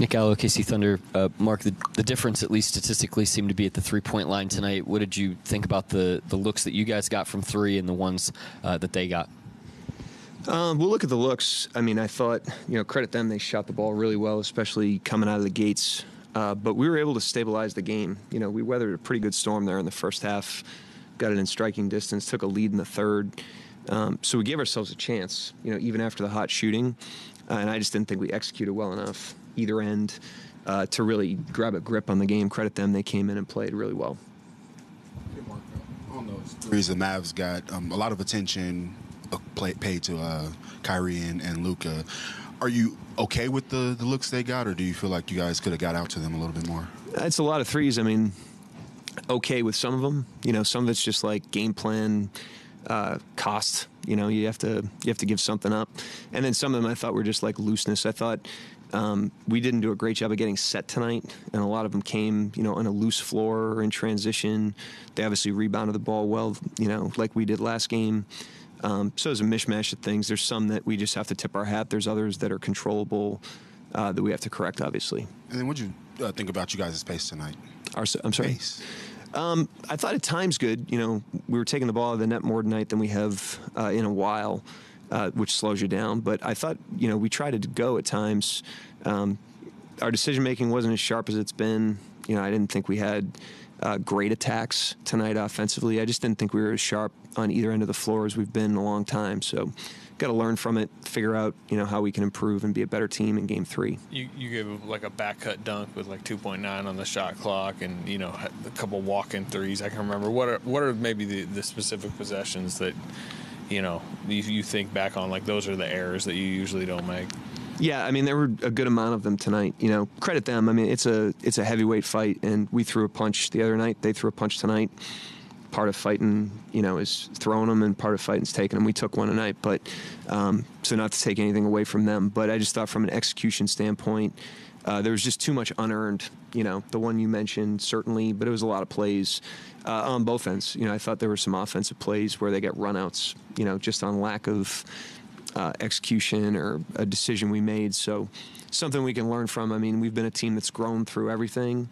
Nick Gallo, KC Thunder. Uh, Mark, the, the difference, at least statistically, seemed to be at the three point line tonight. What did you think about the, the looks that you guys got from three and the ones uh, that they got? Um, we'll look at the looks. I mean, I thought, you know, credit them, they shot the ball really well, especially coming out of the gates. Uh, but we were able to stabilize the game. You know, we weathered a pretty good storm there in the first half, got it in striking distance, took a lead in the third. Um, so we gave ourselves a chance, you know, even after the hot shooting. Uh, and I just didn't think we executed well enough either end uh, to really grab a grip on the game. Credit them, they came in and played really well. On those threes, the Mavs got um, a lot of attention uh, paid to uh, Kyrie and, and Luka. Are you okay with the, the looks they got, or do you feel like you guys could have got out to them a little bit more? It's a lot of threes. I mean, okay with some of them. You know, some of it's just like game plan uh, cost. You know, you have to you have to give something up, and then some of them I thought were just like looseness. I thought um, we didn't do a great job of getting set tonight, and a lot of them came, you know, on a loose floor or in transition. They obviously rebounded the ball well, you know, like we did last game. Um, so it's a mishmash of things. There's some that we just have to tip our hat. There's others that are controllable uh, that we have to correct, obviously. And then what did you uh, think about you guys' pace tonight? Our, I'm sorry. Pace. Um, I thought at times good. You know, we were taking the ball out of the net more tonight than we have uh, in a while, uh, which slows you down. But I thought, you know, we tried to go at times. Um, our decision making wasn't as sharp as it's been. You know, I didn't think we had uh, great attacks tonight offensively. I just didn't think we were as sharp on either end of the floor as we've been in a long time. So, got to learn from it, figure out you know how we can improve and be a better team in Game Three. You you gave like a back cut dunk with like 2.9 on the shot clock, and you know a couple walk in threes. I can remember. What are what are maybe the, the specific possessions that you know you, you think back on? Like those are the errors that you usually don't make. Yeah, I mean there were a good amount of them tonight. You know, credit them. I mean it's a it's a heavyweight fight, and we threw a punch the other night. They threw a punch tonight. Part of fighting, you know, is throwing them, and part of fighting is taking them. We took one tonight, but um, so not to take anything away from them, but I just thought from an execution standpoint, uh, there was just too much unearned. You know, the one you mentioned certainly, but it was a lot of plays uh, on both ends. You know, I thought there were some offensive plays where they get runouts. You know, just on lack of uh, execution or a decision we made. So something we can learn from. I mean, we've been a team that's grown through everything.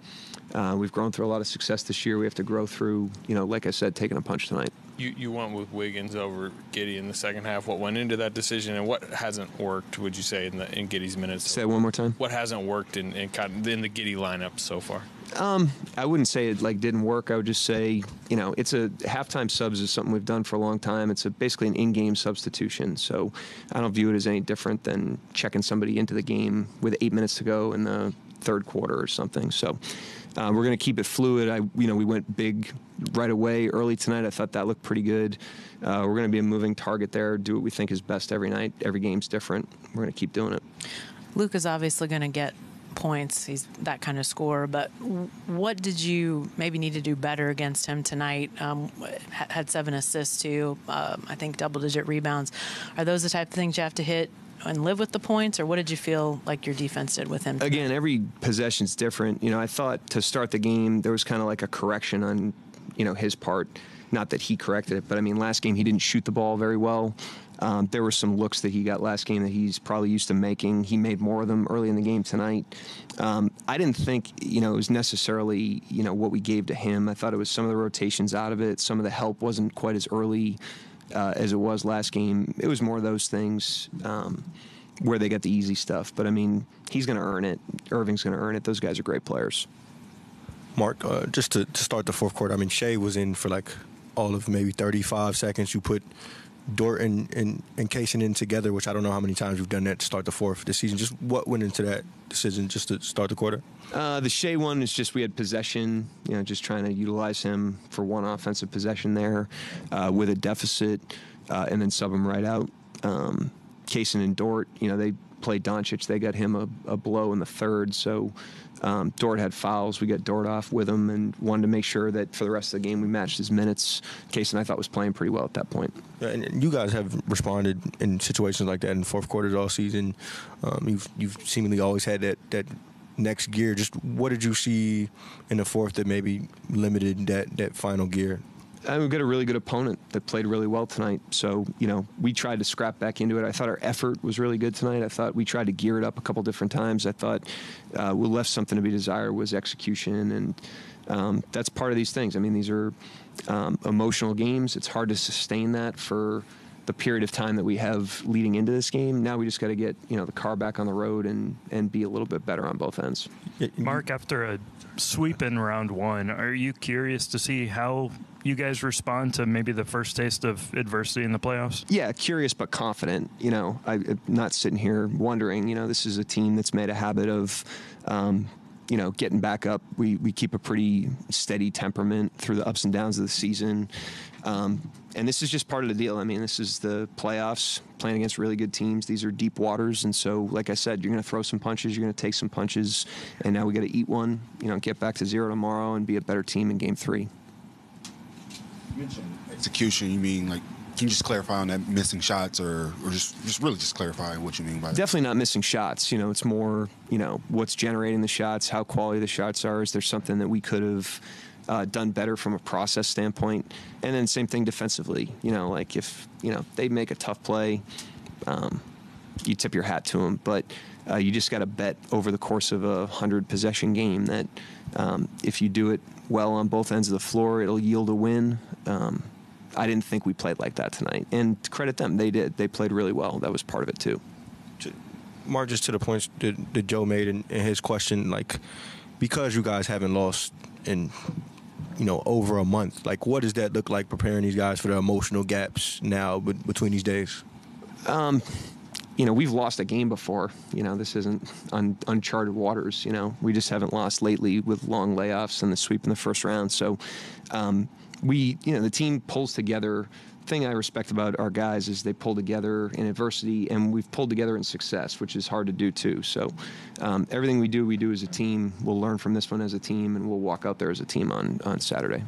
Uh, we've grown through a lot of success this year. We have to grow through, you know, like I said, taking a punch tonight. You you went with Wiggins over Giddey in the second half. What went into that decision, and what hasn't worked? Would you say in the in Giddey's minutes? Say it one more time. What hasn't worked in in, in the Giddey lineup so far? Um, I wouldn't say it like didn't work. I would just say, you know, it's a halftime subs is something we've done for a long time. It's a, basically an in-game substitution. So I don't view it as any different than checking somebody into the game with eight minutes to go in the third quarter or something. So uh, we're going to keep it fluid. I, you know, we went big right away early tonight. I thought that looked pretty good. Uh, we're going to be a moving target there. Do what we think is best every night. Every game's different. We're going to keep doing it. Luke is obviously going to get points. He's that kind of scorer. But what did you maybe need to do better against him tonight? Um, had seven assists too. Um, I think double digit rebounds. Are those the type of things you have to hit and live with the points, or what did you feel like your defense did with him? Tonight? Again, every possession's different. You know, I thought to start the game there was kind of like a correction on, you know, his part. Not that he corrected it, but I mean, last game he didn't shoot the ball very well. Um, there were some looks that he got last game that he's probably used to making. He made more of them early in the game tonight. Um, I didn't think you know it was necessarily you know what we gave to him. I thought it was some of the rotations out of it. Some of the help wasn't quite as early uh, as it was last game. It was more of those things. Um, where they got the easy stuff, but I mean, he's going to earn it. Irving's going to earn it. Those guys are great players. Mark, uh, just to, to start the fourth quarter, I mean, Shai was in for like all of maybe 35 seconds. You put Dort and, and, and in together, which I don't know how many times we've done that to start the fourth this season. Just what went into that decision just to start the quarter? Uh, the Shai one is just we had possession, you know, just trying to utilize him for one offensive possession there uh, with a deficit uh, and then sub him right out. Um, Cason and Dort, you know, they played Doncic. They got him a, a blow in the third. So um, Dort had fouls. We got Dort off with him and wanted to make sure that for the rest of the game we matched his minutes. Cason I thought was playing pretty well at that point. And you guys have responded in situations like that in fourth quarters all season. Um, you've you've seemingly always had that that next gear. Just what did you see in the fourth that maybe limited that that final gear? And we've got a really good opponent that played really well tonight. So, you know, we tried to scrap back into it. I thought our effort was really good tonight. I thought we tried to gear it up a couple different times. I thought uh, we left something to be desired was execution. And um, that's part of these things. I mean, these are um, emotional games. It's hard to sustain that for the period of time that we have leading into this game. Now we just got to get, you know, the car back on the road and, and be a little bit better on both ends. Mark, after a sweep in round one, are you curious to see how you guys respond to maybe the first taste of adversity in the playoffs? Yeah, curious but confident. You know, I, am not sitting here wondering. You know, this is a team that's made a habit of, um, you know, getting back up. We we keep a pretty steady temperament through the ups and downs of the season. Um, and this is just part of the deal. I mean, this is the playoffs, playing against really good teams. These are deep waters, and so, like I said, you're going to throw some punches, you're going to take some punches, and now we got to eat one. You know, get back to zero tomorrow and be a better team in Game Three. You mentioned execution. You mean like? Can you just clarify on that missing shots, or, or just just really just clarify what you mean by that? Definitely not missing shots. You know, it's more you know what's generating the shots, how quality the shots are. Is there something that we could have uh, done better from a process standpoint. And then same thing defensively. You know, like if you know they make a tough play, um, you tip your hat to them. But uh, you just got to bet over the course of a hundred possession game that um, if you do it well on both ends of the floor, it'll yield a win. Um, I didn't think we played like that tonight, and credit them, they did. They played really well. That was part of it too. Mark, just to the points that, that Joe made in, in his question, like because you guys haven't lost in you know, over a month. Like, what does that look like preparing these guys for the emotional gaps now between these days? Um, you know, we've lost a game before. You know, this isn't un- uncharted waters. You know, we just haven't lost lately with long layoffs and the sweep in the first round. So, um, we, you know, the team pulls together thing I respect about our guys is they pull together in adversity, and we've pulled together in success, which is hard to do too. So, um, everything we do, we do as a team. We'll learn from this one as a team, and we'll walk out there as a team on on Saturday.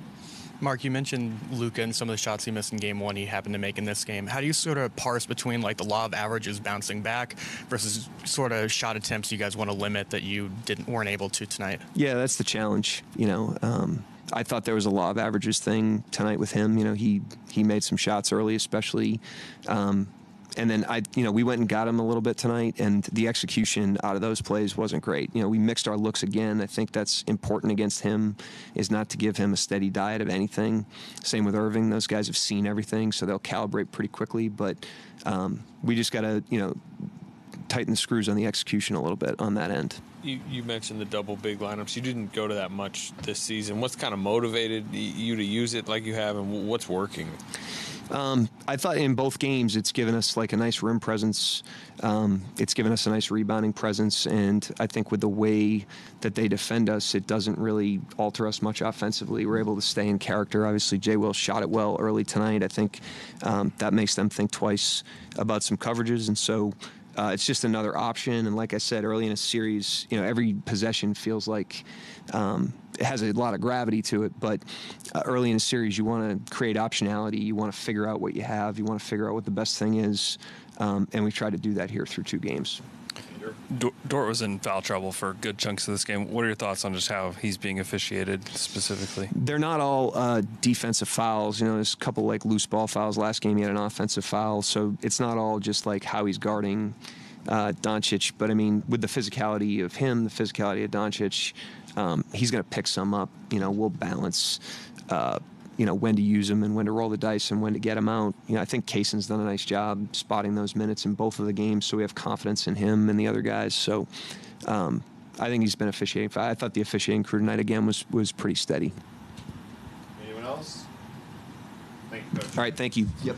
Mark, you mentioned Luka and some of the shots he missed in game one he happened to make in this game. How do you sort of parse between like the law of averages bouncing back versus sort of shot attempts you guys want to limit that you didn't weren't able to tonight? Yeah, that's the challenge. You know, um, I thought there was a law of averages thing tonight with him. You know, he he made some shots early, especially. Um, and then I, you know, we went and got him a little bit tonight, and the execution out of those plays wasn't great. You know, we mixed our looks again. I think that's important against him, is not to give him a steady diet of anything. Same with Irving; those guys have seen everything, so they'll calibrate pretty quickly. But um, we just got to, you know, tighten the screws on the execution a little bit on that end you, you mentioned the double big lineups. You didn't go to that much this season. What's kind of motivated you to use it like you have, and what's working? Um, I thought in both games it's given us like a nice rim presence. Um, it's given us a nice rebounding presence, and I think with the way that they defend us, it doesn't really alter us much offensively. We're able to stay in character. Obviously, Jay Will shot it well early tonight. I think um, that makes them think twice about some coverages, and so uh, it's just another option. And like I said early in a series, you know, every possession feels like um, it has a lot of gravity to it. But uh, early in a series, you want to create optionality. You want to figure out what you have. You want to figure out what the best thing is. Um, and we try to do that here through two games. Dort was in foul trouble for good chunks of this game. What are your thoughts on just how he's being officiated specifically? They're not all uh, defensive fouls. You know, there's a couple like loose ball fouls. Last game he had an offensive foul, so it's not all just like how he's guarding uh, Doncic. But I mean, with the physicality of him, the physicality of Doncic, um, he's going to pick some up. You know, we'll balance. Uh, you know when to use them and when to roll the dice and when to get them out. You know, I think Cason's done a nice job spotting those minutes in both of the games, so we have confidence in him and the other guys. So um, I think he's been officiating. I thought the officiating crew tonight again was was pretty steady. Anyone else? Thank you, All right, thank you. Yep.